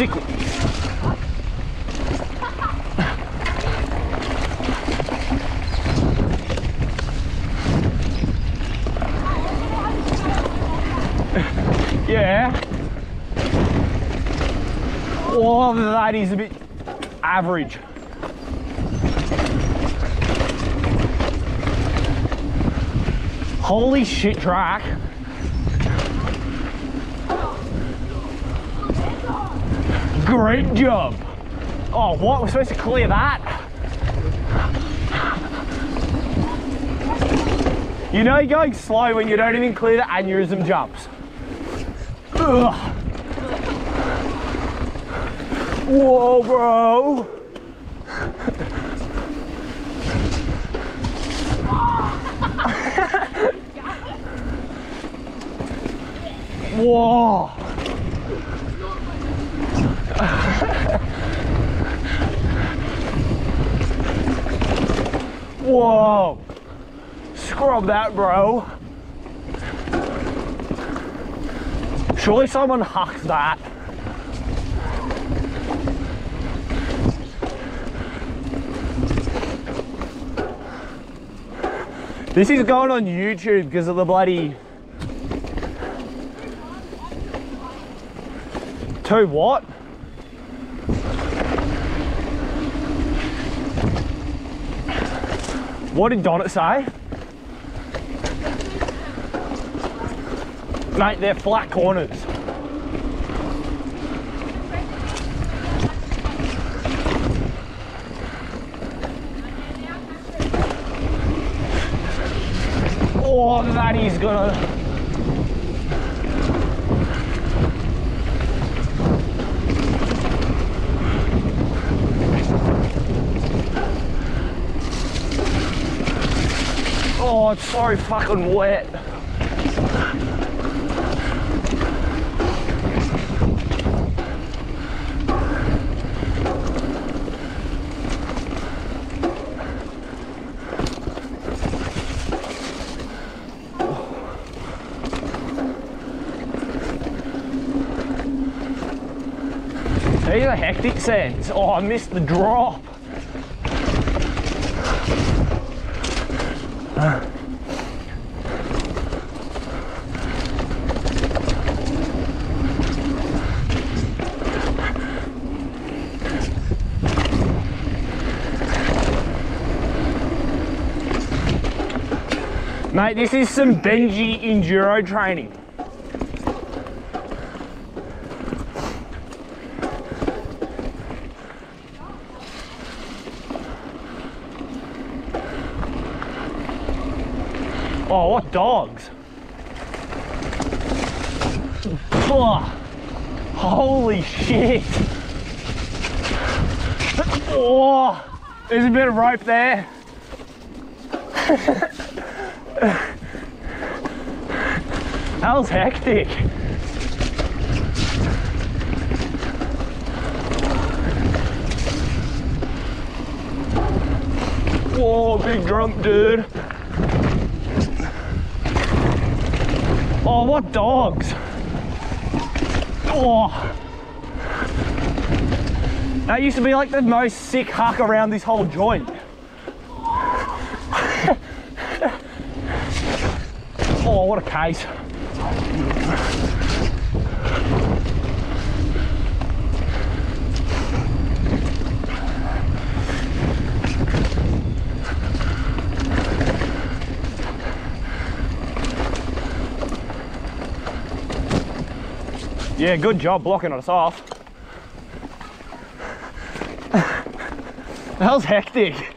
Sick. Yeah. Oh, that is a bit average. Holy shit, track. Great job. Oh, what? We're supposed to clear that? You know you're going slow when you don't even clear the aneurysm jumps. Ugh. Whoa, bro. Whoa. Whoa. Scrub that, bro. Surely someone hacked that. This is going on YouTube because of the bloody Two what? What did Donnet say? Mate, they're flat corners. Oh, that is gonna. Oh, it's so fucking wet. These are hectic sands. Oh, I missed the drop. Mate, this is some Benji enduro training. Oh, what dogs? Oh, holy shit. Oh, there's a bit of rope there. that was hectic. Whoa, big drunk dude. Oh, what dogs? Oh. That used to be like the most sick huck around this whole joint. oh, what a case. Yeah, good job blocking us off. That was hectic.